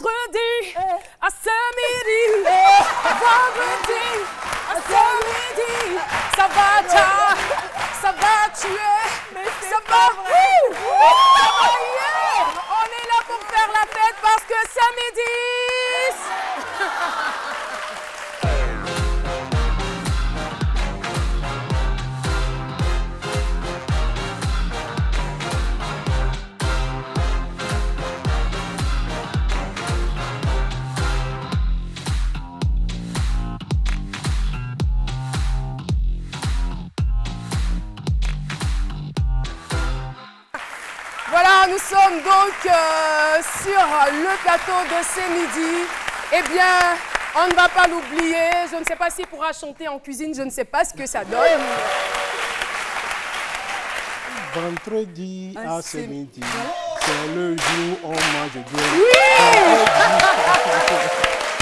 vendredi à ce midi. Vendredi à ce midi. Ça va, ta, ça va tuer. ça va? Voilà, nous sommes donc euh, sur le plateau de ce midi. Eh bien, on ne va pas l'oublier. Je ne sais pas s'il pourra chanter en cuisine, je ne sais pas ce que ça donne. Vendredi à ce midi, c'est le jour où on mange bien. Oui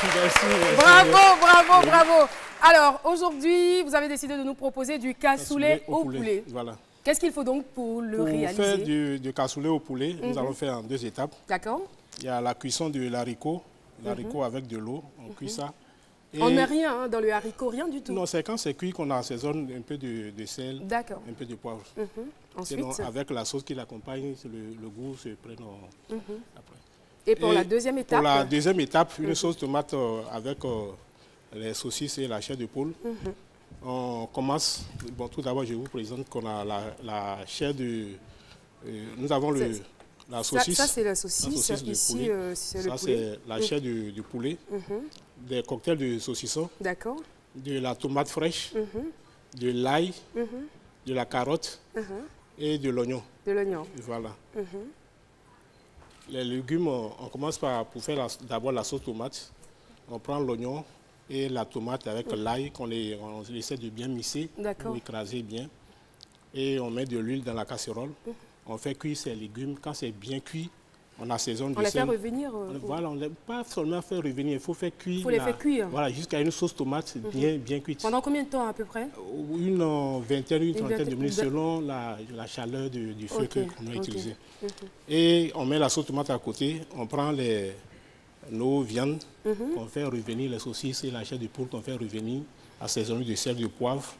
Merci, merci. Bravo, bravo, bravo. Alors, aujourd'hui, vous avez décidé de nous proposer du cassoulet au poulet. Voilà. Qu'est-ce qu'il faut donc pour le Pour faire réaliser Mhm. du, du cassoulet au poulet, nous allons faire en deux étapes. D'accord Il y a la cuisson de l'haricot, l'haricot avec de l'eau, on cuit ça. Et- Mhm. On met rien hein, dans le haricot, rien du tout. Non, c'est quand c'est cuit qu'on assaisonne un peu de, de sel, D'accord. un peu de poivre. Mhm. Ensuite, Sinon, avec la sauce qui l'accompagne, le, le goût se prend en- après. et pour Et la deuxième étape Pour la deuxième étape, une sauce tomate euh, avec euh, les saucisses et la chair de poule. On commence. Bon, tout d'abord, je vous présente qu'on a la, la chair de. euh, nous avons le, la Ça, saucisse. ça, c'est la saucisse. saucisse de Ici, poulet. euh, c'est Ça, c'est la chair du, du poulet. Mhm. Des cocktails de saucisson, D'accord. de la tomate fraîche, Mhm. de l'ail, Mhm. de la carotte et de l'oignon. De l'oignon. Voilà. Les légumes, on on commence par pour faire la- d'abord la sauce tomate. On prend l'oignon et la tomate avec l'ail qu'on les, on essaie de bien misser, D'accord. ou écraser bien. Et on met de l'huile dans la casserole. Mhm. On fait cuire ces légumes. Quand c'est bien cuit, on assaisonne On les fait revenir. euh, Voilà, on ne pas seulement faire revenir, il faut faire cuire. Faut les la- faire cuire. Voilà, jusqu'à une sauce tomate bien, bien cuite. Pendant combien de temps à peu près? Une euh, vingtaine, une trentaine de minutes selon la, la chaleur du, du feu Ok, que qu'on a utilisé. Et on met la sauce tomate à côté, on prend les, nos viandes, Mhm. on fait revenir les saucisses et la chair de poule qu'on fait revenir, assaisonner de sel, de poivre,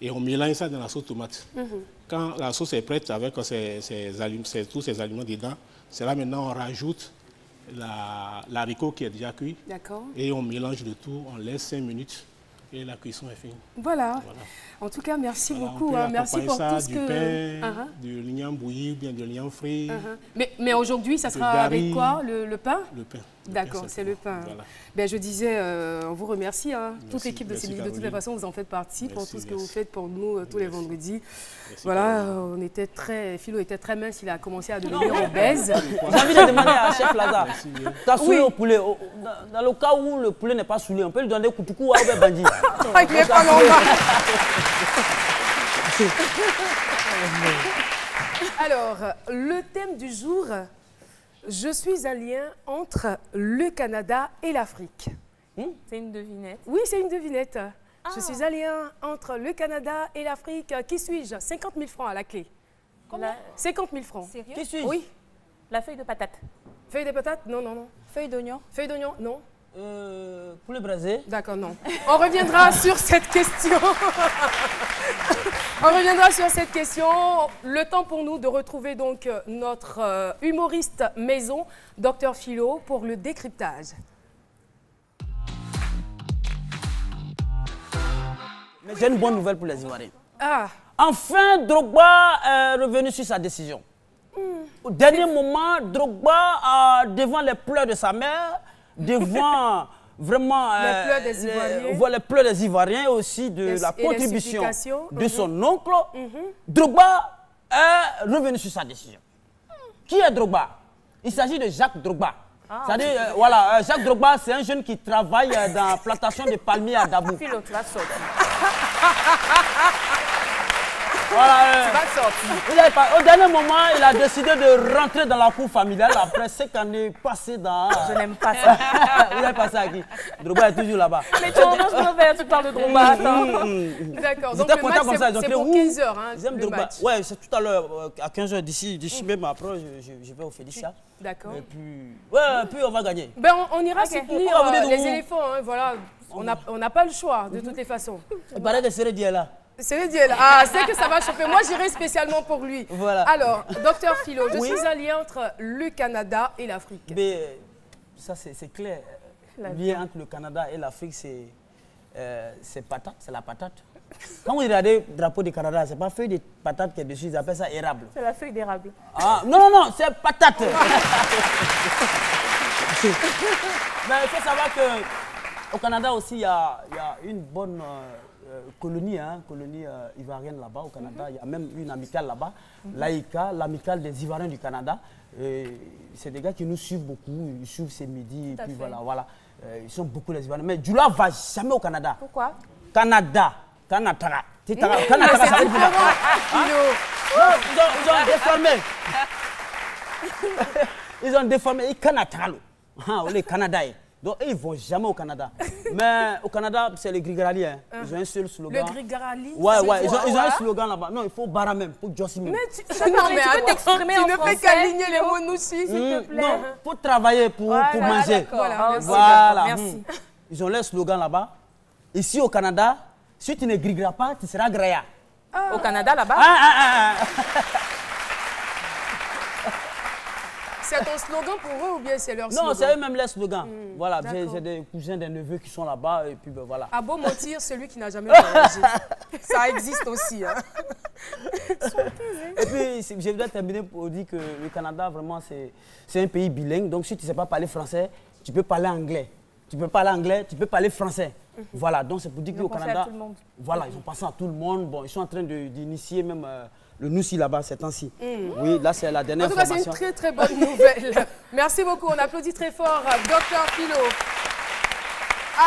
et on mélange ça dans la sauce tomate. Mhm. Quand la sauce est prête avec alim- tous ces aliments dedans, c'est là maintenant on rajoute la- l'haricot qui est déjà cuit D'accord. et on mélange le tout, on laisse 5 minutes et la cuisson est finie. Voilà. Voilà. En tout cas, merci Voilà, on beaucoup. hein. Merci pour ça tout ce du que. pain, Uh-huh, du lignant bouilli ou bien du lignant frit, uh-huh. Mais, mais aujourd'hui, ça sera avec quoi le, le pain? Le pain. D'accord, c'est le pain. Voilà. Ben, je disais, euh, on vous remercie. hein. Toute l'équipe de CBD, de Caroline. façons, vous en faites partie pour tout ce que vous faites pour nous euh, tous les vendredis. Merci, Voilà, Caroline. euh, on était très, Philo était très mince, il a commencé à devenir Non. obèse. J'ai envie de demander à Chef Lazare. T'as saoulé Oui. au poulet. au- Dans, dans le cas où le poulet n'est pas saoulé, on peut lui donner Koutoukou ou bien Bandi. Ah, il est pas normal. Alors, le thème du jour, je suis un lien entre le Canada et l'Afrique. C'est une devinette. Oui, c'est une devinette. Je suis un lien entre le Canada et l'Afrique. Qui suis-je? 50 000 francs à la clé. Combien? 50 000 francs. Sérieux? Qui suis-je? Oui. La feuille de patate. Feuille de patate? Non, non, non. Feuille d'oignon? Feuille d'oignon? Non. Euh, poulet braisé. D'accord, non. On reviendra sur cette question. On reviendra sur cette question. Le temps pour nous de retrouver donc euh, notre euh, humoriste maison, Dr Philo, pour le décryptage. Mais j'ai une bonne nouvelle pour les Ivoiriens. Ah, Enfin, Drogba est revenu sur sa décision. Au dernier moment, Drogba, euh, devant les pleurs de sa mère, devant vraiment Les pleurs des Ivoiriens. voilà, les pleurs des Ivoiriens et aussi de Les- la contribution de son oncle, Drogba est revenu sur sa décision. Qui est Drogba? Il s'agit de Jacques Drogba. C'est-à-dire, euh, voilà, euh, Jacques Drogba, c'est un jeune qui travaille euh, dans la plantation de palmiers à Dabou. Philo, tu vas sortir. Voilà, euh, sortir. vous avez pas- au dernier moment, il a décidé de rentrer dans la cour familiale après cinq années passées dans. Je n'aime pas ça. vous avez passé à qui? Drogba est toujours là-bas. Mais tu en manges mauvais, tu parles de Drogba, attends. D'accord. Ils Donc étaient le match, comme ça, ils c'est pour ouh, 15 heures, hein, Ils aiment match. Ouais, c'est tout à l'heure, euh, à 15h d'ici, d'ici même après, je, je- je vais au Félicia. D'accord. Et puis, ouais, puis on va gagner. Ben, on, on ira Ok. soutenir On va vous euh, les éléphants, hein, voilà. On n'a on n'a pas le choix, de toutes les façons. Il paraît que Seredi est là. C'est là. Ah, c'est que ça va chauffer. Moi, j'irai spécialement pour lui. Voilà. Alors, docteur Philo, je Oui. suis un lien entre le Canada et l'Afrique. Mais ça, c'est clair. Le lien entre le Canada et l'Afrique, c'est euh, c'est patate, c'est la patate. Quand vous regardez le drapeau du Canada, c'est pas feuille de patate qui est dessus, ils appellent ça érable. C'est la feuille d'érable. Ah, non, non, non, c'est patate. Mais il faut savoir que au Canada aussi, il y a, il y a une bonne euh, euh, colonie, hein, colonie euh, ivoirienne là-bas au Canada. Il y a même une amicale là-bas, l'AICA, l'amicale des Ivoiriens du Canada. C'est des gars qui nous suivent beaucoup, ils suivent ces midis, et puis fait. voilà, voilà. Ils sont beaucoup les Ivoiriens. Mais Djoula va jamais au Canada. Pourquoi? Canada, Canada. Canada, Canada, ça veut dire- Philo. non, ils ont, ils ont déformé. ils ont déformé. Ils Canada. Ah, les Canadiens. Donc, ils ne vont jamais au Canada. Mais au Canada, c'est les Grigali. Hein. Ils ont un seul Le slogan. Grigarali. Ouais, ouais, ils ont, ils ont un slogan là-bas. Non, il faut Bara même, pour Jossi même. Mais tu, Non, mais tu peux t'exprimer tu en ne fais français, qu'aligner les mots nous aussi. Hmm, plaît. non, pour travailler, pour, pour manger. d'accord. Voilà, Ah, merci. Voilà. hmm. Ils ont leur slogan là-bas. Ici au Canada, si tu ne grigras pas, tu seras graya. Au Canada, là-bas? Ah, ah, ah, ah. C'est ton slogan pour eux ou bien c'est leur Non, slogan? c'est eux-mêmes les slogans. voilà, j'ai des cousins, des neveux qui sont là-bas et puis ben, voilà. À beau mentir, celui qui n'a jamais voyagé. Ça existe aussi. Hein. Et puis, je voudrais terminer pour dire que le Canada, vraiment, c'est c'est un pays bilingue. Donc, si tu ne sais pas parler français, tu peux parler anglais. Tu peux parler anglais, tu peux parler français. Voilà, donc c'est pour dire Ils ont qu'au Canada, tout le monde. voilà, ils ont pensé à tout le monde. Bon, ils sont en train de- d'initier même euh, le Noussi là-bas ces temps-ci. Oui, là, c'est la En dernière tout cas, c'est une très très bonne nouvelle. Merci beaucoup. On applaudit très fort Docteur Philo.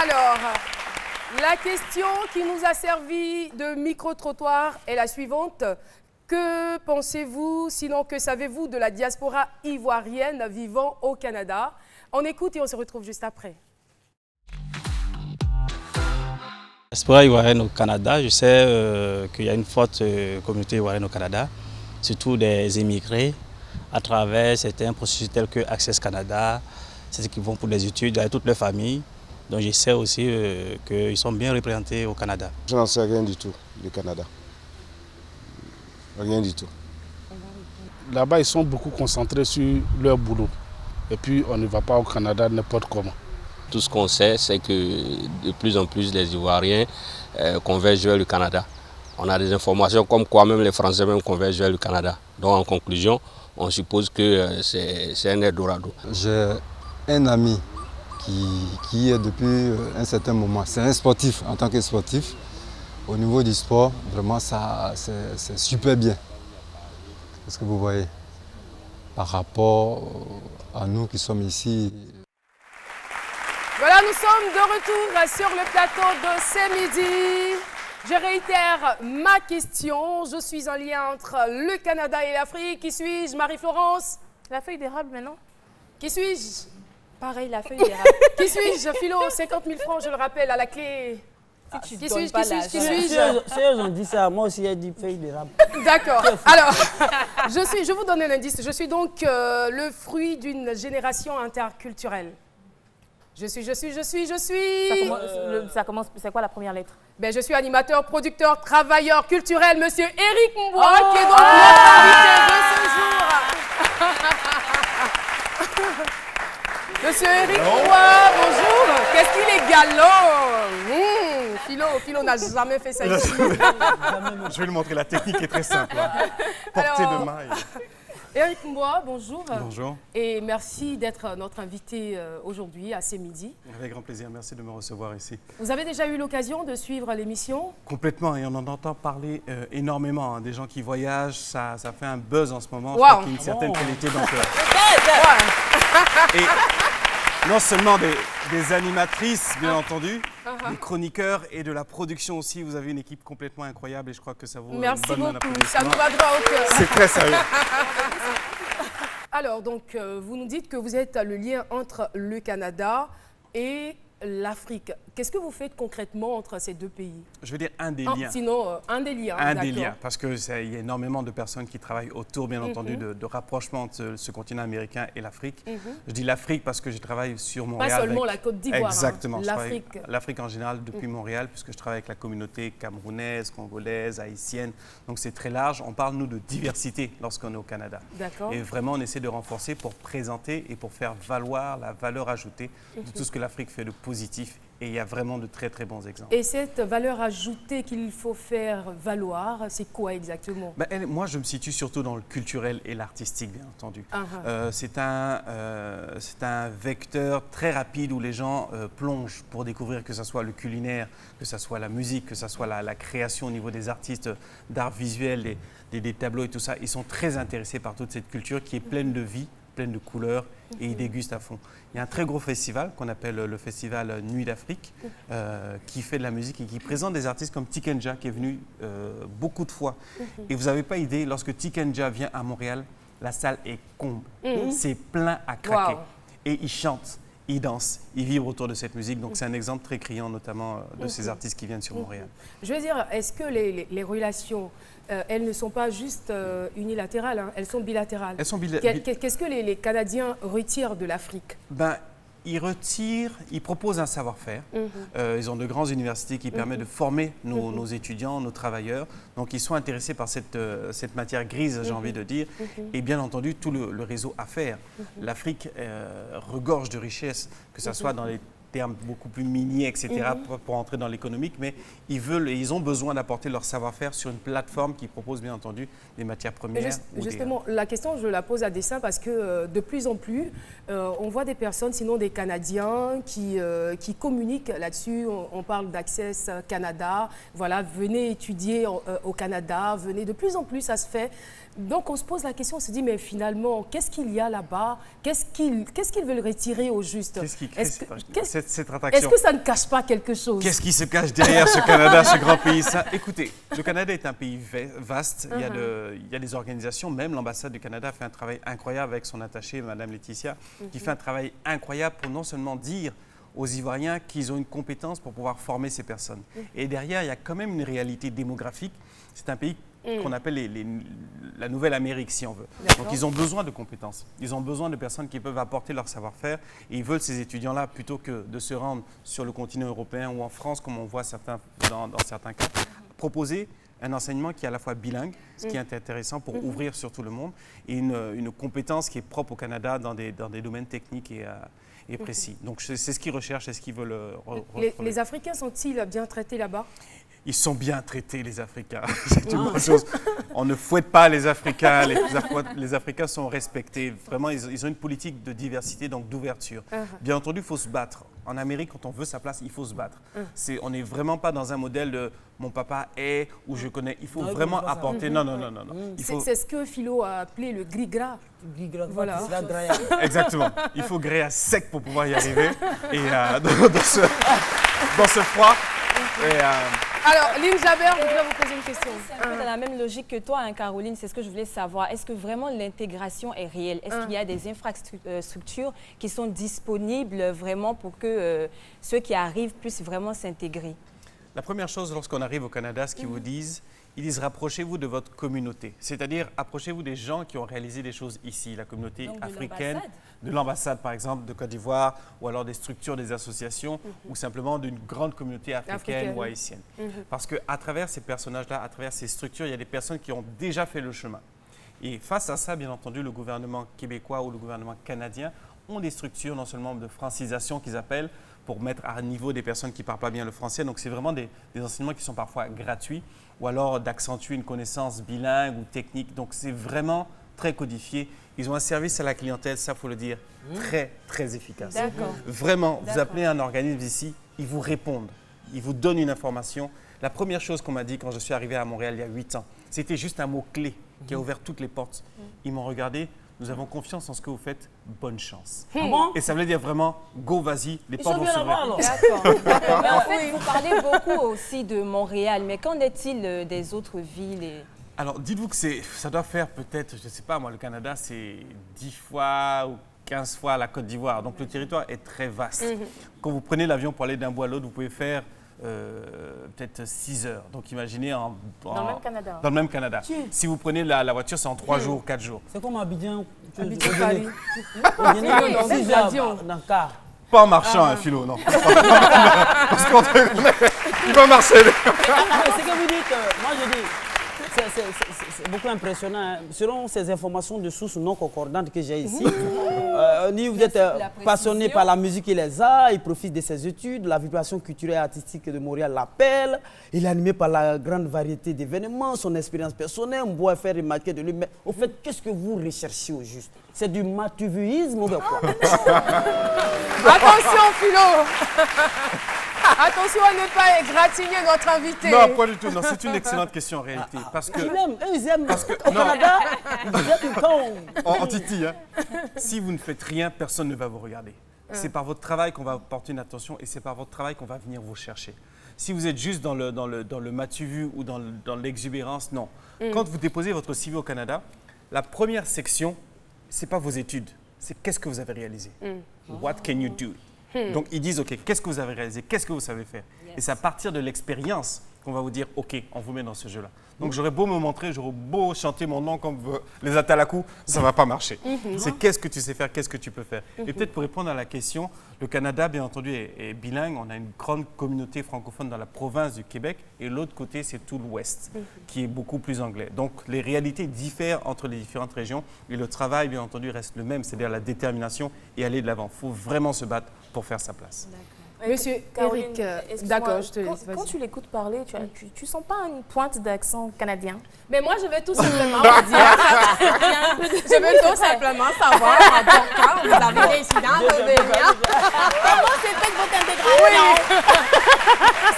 Alors, la question qui nous a servi de micro-trottoir est la suivante. Que pensez-vous, sinon que savez-vous de la diaspora ivoirienne vivant au Canada? On écoute et on se retrouve juste après. Diaspora ivoirienne au Canada, je sais euh, qu'il y a une forte euh, communauté ivoirienne au Canada, surtout des émigrés, à travers certains processus tels que Access Canada, ceux qui vont pour des études avec toute leur famille. Donc je sais aussi euh, qu'ils sont bien représentés au Canada. Je n'en sais rien du tout du Canada. Rien du tout. Là-bas, ils sont beaucoup concentrés sur leur boulot. Et puis, on ne va pas au Canada n'importe comment. Tout ce qu'on sait, c'est que de plus en plus les Ivoiriens euh, convergent vers le Canada. On a des informations comme quoi même les Français même convergent vers le Canada. Donc en conclusion, on suppose que euh, c'est un Eldorado. J'ai un ami qui, qui est depuis euh, un certain moment. C'est un sportif, en tant que sportif. Au niveau du sport, vraiment, ça, c'est super bien. Est-ce que vous voyez? Par rapport à nous qui sommes ici, Voilà, nous sommes de retour sur le plateau de ce midi. Je réitère ma question. Je suis en lien entre le Canada et l'Afrique. Qui suis-je, Marie-Florence? La feuille d'érable maintenant Qui suis-je? Pareil, la feuille d'érable. Qui suis-je Philo, 50 000 francs, je le rappelle, à la clé. si tu Qui suis-je Qui suis-je Qui suis-je? Eux, si eux ont dit ça, moi aussi j'ai dit feuille d'érable. D'accord. Alors, je, suis, je vous donne un indice. Je suis donc euh, le fruit d'une génération interculturelle. Je suis, je suis, je suis, je suis. Ça commence, le- ça commence- c'est quoi la première lettre? Ben, je suis animateur, producteur, travailleur culturel, monsieur Eric Mbois, Oh qui est donc notre invité de ce jour. monsieur Eric Mbois, bonjour. Qu'est-ce qu'il est galant? Mmh, Philo, Philo n'a jamais fait ça ici. Je vais lui montrer, la technique est très simple. hein. Portée Alors- de main. Eric Mbois, bonjour. Bonjour, Et merci d'être notre invité euh, aujourd'hui à ces midi. avec grand plaisir, merci de me recevoir ici. Vous avez déjà eu l'occasion de suivre l'émission? Complètement, et on en entend parler euh, énormément. hein. Des gens qui voyagent, ça, ça fait un buzz en ce moment. Je Wow. crois qu'il y a une certaine Oh. qualité. Donc, euh, et non seulement des, des animatrices, bien entendu, Uh-huh. des chroniqueurs et de la production aussi. Vous avez une équipe complètement incroyable et je crois que ça vaut Merci une bonne main beaucoup. Ça nous va droit au cœur. C'est très sérieux. Alors, donc, euh, vous nous dites que vous êtes le lien entre le Canada et l'Afrique. Qu'est-ce que vous faites concrètement entre ces deux pays Je veux dire un des Ah, liens. Sinon, euh, un des liens. Un des liens, parce qu'il y a énormément de personnes qui travaillent autour, bien entendu, Mhm. de, de rapprochement entre ce, continent américain et l'Afrique. Mhm. Je dis l'Afrique parce que je travaille sur Pas Montréal. seulement avec- la Côte d'Ivoire. hein. Exactement. L'Afrique. L'Afrique en général depuis Montréal, puisque je travaille avec la communauté camerounaise, congolaise, haïtienne. Donc c'est très large. On parle, nous, de diversité lorsqu'on est au Canada. D'accord. Et vraiment, on essaie de renforcer pour présenter et pour faire valoir la valeur ajoutée de Mhm. tout ce que l'Afrique fait de positif. Et il y a vraiment de très, très bons exemples. Et cette valeur ajoutée qu'il faut faire valoir, c'est quoi exactement? Ben, elle- moi, je me situe surtout dans le culturel et l'artistique, bien entendu. Ah, ah. Euh, c'est un, euh, c'est un vecteur très rapide où les gens euh, plongent pour découvrir que ce soit le culinaire, que ce soit la musique, que ce soit la, la création au niveau des artistes d'art visuel, des, des- des tableaux et tout ça. Ils sont très intéressés par toute cette culture qui est pleine de vie, pleine de couleurs et ils dégustent à fond. Il y a un très gros festival qu'on appelle le festival Nuit d'Afrique euh, qui fait de la musique et qui présente des artistes comme Tikenja qui est venu euh, beaucoup de fois. Et vous n'avez pas idée, lorsque Tikenja vient à Montréal, la salle est comble. Mhm. C'est plein à craquer. Wow. Et ils chantent, ils dansent, ils vibrent autour de cette musique. Donc c'est un exemple très criant notamment euh, de ces Mhm. artistes qui viennent sur Montréal. Je veux dire, est-ce que les, les- les relations, euh, elles ne sont pas juste euh, unilatérales, hein, elles sont bilatérales Elles sont bila- Qu'est- bi- Qu'est-ce que les, les Canadiens retirent de l'Afrique? Ben, ils retirent, ils proposent un savoir-faire. Mhm. Euh, ils ont de grandes universités qui permettent Mhm. de former nos, Mhm. nos étudiants, nos travailleurs. Donc ils sont intéressés par cette, euh, cette matière grise, j'ai Mhm. envie de dire. Mhm. Et bien entendu, tout le, le réseau à faire. Mhm. L'Afrique euh, regorge de richesses, que ce Mhm. soit dans les termes beaucoup plus miniers, etc., Mhm. pour, pour entrer dans l'économique, mais ils veulent et ils ont besoin d'apporter leur savoir-faire sur une plateforme qui propose bien entendu des matières premières. juste- ou des- justement, la question, je la pose à dessein parce que euh, de plus en plus, euh, on voit des personnes, sinon des Canadiens, qui, euh, qui communiquent là-dessus. On, on parle d'Access Canada. Voilà, venez étudier en- au Canada, venez. De plus en plus, ça se fait. Donc, on se pose la question, on se dit, mais finalement, qu'est-ce qu'il y a là-bas? Qu'est-ce qu'ils qu'est-ce qu'ils veulent retirer au juste? Qu'est-ce qui crée que, cette, cette est-ce attraction que ça ne cache pas quelque chose? Qu'est-ce qui se cache derrière ce Canada, ce grand pays? Ça, Écoutez, le Canada est un pays va- vaste. Il, y a Uh-huh. de- il y a des organisations, même l'ambassade du Canada fait un travail incroyable avec son attachée, Madame Laetitia, qui Mhm. fait un travail incroyable pour non seulement dire aux Ivoiriens qu'ils ont une compétence pour pouvoir former ces personnes. Et derrière, il y a quand même une réalité démographique. C'est un pays qu'on appelle les- les- la nouvelle Amérique, si on veut. Donc ils ont besoin de compétences. Ils ont besoin de personnes qui peuvent apporter leur savoir-faire. Et ils veulent ces étudiants-là, plutôt que de se rendre sur le continent européen ou en France, comme on voit certains, dans, dans certains cas, proposer un enseignement qui est à la fois bilingue, ce qui est intéressant pour Mhm. ouvrir sur tout le monde, et une, une compétence qui est propre au Canada dans des, dans des domaines techniques et, euh, et précis. Donc c'est ce qu'ils recherchent, c'est ce qu'ils veulent euh, re- les, retrouver. les Africains sont-ils bien traités là-bas? Ils sont bien traités, les Africains. C'est une bonne chose. On ne fouette pas les Africains. Les, Africains sont respectés. Vraiment, ils, ils ont une politique de diversité, donc d'ouverture. Uh-huh. Bien entendu, il faut se battre. En Amérique, quand on veut sa place, il faut se battre. Uh-huh. On n'est vraiment pas dans un modèle de mon papa est ou je connais. Il faut Non, vraiment apporter. Non, non, non, non. non. Il C'est faut... c'est ce que Philo a appelé le gris-gras. Voilà. Exactement. Il faut gréer à sec pour pouvoir y arriver. Et euh, dans, dans ce, dans ce froid. Et, euh, Alors, Lynn Jabert voudrait vous poser une question. C'est un peu dans la même logique que toi, hein, Caroline. C'est ce que je voulais savoir. Est-ce que vraiment l'intégration est réelle? Est-ce qu'il y a des infrastructures qui sont disponibles vraiment pour que euh, ceux qui arrivent puissent vraiment s'intégrer? La première chose, lorsqu'on arrive au Canada, ce qu'ils vous disent, ils disent rapprochez-vous de votre communauté. C'est-à-dire, approchez-vous des gens qui ont réalisé des choses ici, la communauté Donc africaine, de l'ambassade par exemple de Côte d'Ivoire, ou alors des structures, des associations, ou simplement d'une grande communauté africaine, Africaine. ou haïtienne. Mhm. Parce qu'à travers ces personnages-là, à travers ces structures, il y a des personnes qui ont déjà fait le chemin. Et face à ça, bien entendu, le gouvernement québécois ou le gouvernement canadien ont des structures non seulement de francisation qu'ils appellent pour mettre à niveau des personnes qui ne parlent pas bien le français. Donc c'est vraiment des, des enseignements qui sont parfois gratuits ou alors d'accentuer une connaissance bilingue ou technique. Donc c'est vraiment très codifié. Ils ont un service à la clientèle, ça faut le dire, très très efficace. D'accord. Vraiment, vous appelez un organisme ici, ils vous répondent, ils vous donnent une information. La première chose qu'on m'a dit quand je suis arrivé à Montréal il y a 8 ans, c'était juste un mot-clé qui a ouvert toutes les portes. Ils m'ont regardé, nous avons confiance en ce que vous faites, bonne chance. Ah bon? Et ça veut dire vraiment, go, vas-y, les Ils portes sont vont s'ouvrir. D'accord. Mais en fait, vous parlez beaucoup aussi de Montréal, mais qu'en est-il euh, des autres villes et- Alors, dites-vous que c'est, ça doit faire peut-être, je ne sais pas, moi, le Canada, c'est 10 fois ou 15 fois la Côte d'Ivoire. Donc, le territoire est très vaste. Quand vous prenez l'avion pour aller d'un bout à l'autre, vous pouvez faire peut-être 6 heures. Donc, imaginez en, Dans le même Canada. Dans le même Canada. Si vous prenez la, la voiture, c'est en 3 jours, 4 jours. C'est comme Abidjan. tu- Abidjan. Paris. Dans c'est six heures, l'avion. dans le car. Pas en marchant, hein, Philo, non. Parce qu'on il va marcher. Ah, mais ce que vous dites, euh, moi je dis, c'est beaucoup impressionnant. hein. Selon ces informations de sources non concordantes que j'ai ici, euh, dit vous êtes euh, passionné par la musique et les arts, il profite de ses études, la vibration culturelle et artistique de Montréal l'appelle, il est animé par la grande variété d'événements, son expérience personnelle, on doit faire remarquer de lui. Mais au fait, qu'est-ce que vous recherchez au juste? C'est du matuvuisme ou quoi? Attention, Philo Attention à ne pas égratigner notre invité. Non, pas du tout. Non, c'est une excellente question en réalité. Parce que, Ils aiment, eux, ils aiment. que- Au non. Canada, ils aiment quand on- en, en titi, hein, si vous ne faites rien, personne ne va vous regarder. C'est par votre travail qu'on va porter une attention et c'est par votre travail qu'on va venir vous chercher. Si vous êtes juste dans le, dans le, dans le matu-vu ou dans le- dans l'exubérance, non. Quand vous déposez votre CV au Canada, la première section, c'est pas vos études, c'est qu'est-ce que vous avez réalisé. What can you do? Donc ils disent, OK, qu'est-ce que vous avez réalisé, qu'est-ce que vous savez faire? Et c'est à partir de l'expérience qu'on va vous dire, OK, on vous met dans ce jeu-là. Donc j'aurais beau me montrer, j'aurais beau chanter mon nom comme euh, les Atalakou, ça va pas marcher. C'est qu'est-ce que tu sais faire, qu'est-ce que tu peux faire. Et peut-être pour répondre à la question, le Canada, bien entendu, est, est bilingue. On a une grande communauté francophone dans la province du Québec. Et l'autre côté, c'est tout l'Ouest, qui est beaucoup plus anglais. Donc les réalités diffèrent entre les différentes régions. Et le travail, bien entendu, reste le même, c'est-à-dire la détermination et aller de l'avant. Il faut vraiment se battre pour faire sa place. Monsieur Caroline, Eric, euh, d'accord, je te quand- laisse. Quand, tu l'écoutes parler, tu, as- tu, tu sens pas une pointe d'accent canadien? Mais moi, je vais tout simplement vous dire. je veux tout simplement savoir, pourquoi vous avez décidé de revenir. Comment c'est fait votre intégration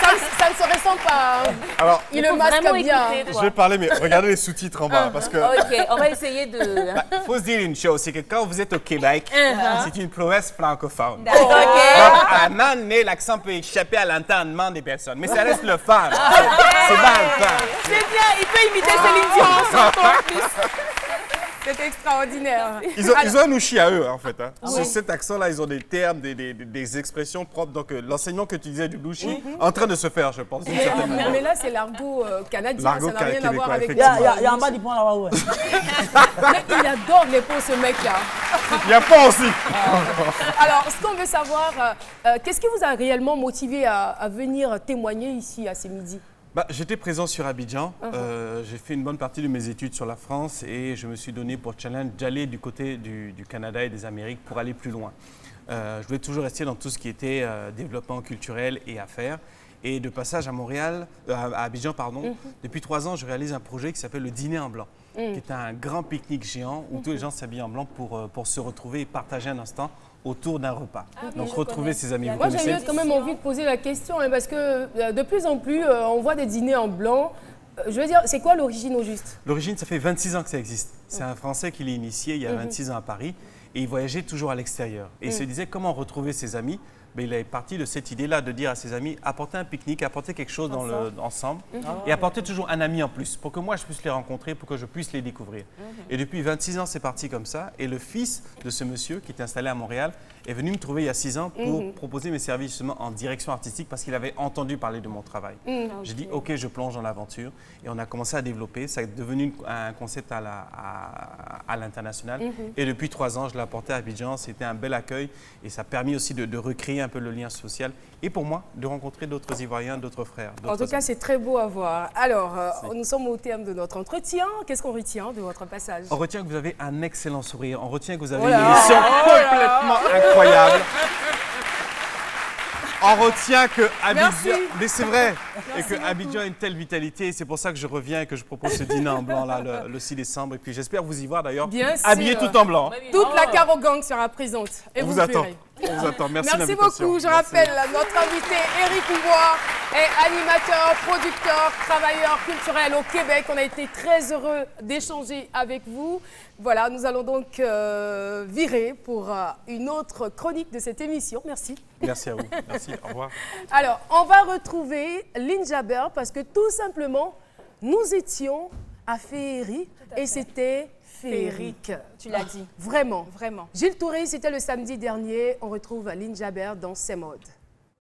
Ça, ne- ça ne se ressent pas. hein. Alors, Il le masque bien. écouter, je vais parler, mais regardez les sous-titres en bas. Parce que Ok, on va essayer de... Il faut se dire une chose, c'est que quand vous êtes au Québec, c'est une prouesse francophone. Ok. Donc, à un moment donné, l'accent peut échapper à l'entendement des personnes, mais ça reste le fun. C'est bien le fun. C'est bien, il peut imiter Céline Dion en plus. C'est extraordinaire. Ils ont, ils ont un ouchi à eux, en fait. hein. Sur cet accent-là, ils ont des termes, des, des- des expressions propres. Donc, euh, l'enseignement que tu disais du louchi, en train de se faire, je pense. Mais, certaine mais- là, c'est l'argot euh, canadien, L'argot ça n'a rien à voir avec Il y a, il y a- en bas du pont là-bas, ouais. Mais il adore les peaux, ce mec-là. Il y a pas aussi. Alors, ce qu'on veut savoir, euh, qu'est-ce qui vous a réellement motivé à, à venir témoigner ici à ces midis? Bah, J'étais présent sur Abidjan. Euh, J'ai fait une bonne partie de mes études sur la France et je me suis donné pour challenge d'aller du côté du, du Canada et des Amériques pour aller plus loin. Euh, je voulais toujours rester dans tout ce qui était euh, développement culturel et affaires. Et de passage à Montréal, à Abidjan, pardon, depuis trois ans, je réalise un projet qui s'appelle le Dîner en blanc, qui est un grand pique-nique géant où tous les gens s'habillent en blanc pour, euh, pour se retrouver et partager un instant autour d'un repas. Donc retrouver ses amis. Vous Moi, j'ai eu quand même envie de poser la question, hein, parce que euh, de plus en plus, euh, on voit des dîners en blanc. Je veux dire, c'est quoi l'origine au juste? L'origine, ça fait 26 ans que ça existe. C'est un Français qui l'a initié il y a Mhm. 26 ans à Paris et il voyageait toujours à l'extérieur. Et il se disait comment retrouver ses amis. Ben, il est parti de cette idée-là de dire à ses amis apportez un pique-nique, apportez quelque chose dans le, ensemble Mhm. et apportez toujours un ami en plus pour que moi je puisse les rencontrer, pour que je puisse les découvrir. Mhm. Et depuis 26 ans, c'est parti comme ça. Et le fils de ce monsieur qui est installé à Montréal est venu me trouver il y a 6 ans pour Mhm. proposer mes services justement en direction artistique parce qu'il avait entendu parler de mon travail. Mhm. J'ai dit, OK, je plonge dans l'aventure. Et on a commencé à développer. Ça est devenu un concept à la- à- à l'international. Et depuis trois ans, je l'ai apporté à Abidjan. C'était un bel accueil. Et ça a permis aussi de, de recréer un peu le lien social. Et pour moi, de rencontrer d'autres Ivoiriens, d'autres frères. En tout cas, c'est très beau à voir. Alors, euh, nous sommes au terme de notre entretien. Qu'est-ce qu'on retient de votre passage? On retient que vous avez un excellent sourire. On retient que vous avez Oh une émission là. complètement incroyable. On retient que Abidjan, mais c'est vrai, Merci et que. Abidjan a une telle vitalité. C'est pour ça que je reviens et que je propose ce dîner en blanc là le, le 6 décembre. Et puis j'espère vous y voir d'ailleurs, habillé tout en blanc. Toute la Caro Gang sera présente. Et On vous, vous attend. On vous attend. Merci, Merci beaucoup. Je Merci. rappelle, notre invité Eric Poubois est animateur, producteur, travailleur culturel au Québec. On a été très heureux d'échanger avec vous. Voilà, nous allons donc euh, virer pour euh, une autre chronique de cette émission. Merci. Merci à vous. Merci. Au revoir. Alors, on va retrouver Lynn Jaber parce que tout simplement, nous étions à Féerie et c'était féerique. Tu l'as dit. Vraiment. Vraiment. Gilles Touré, c'était le samedi dernier. On retrouve Lynn Jaber dans ses modes.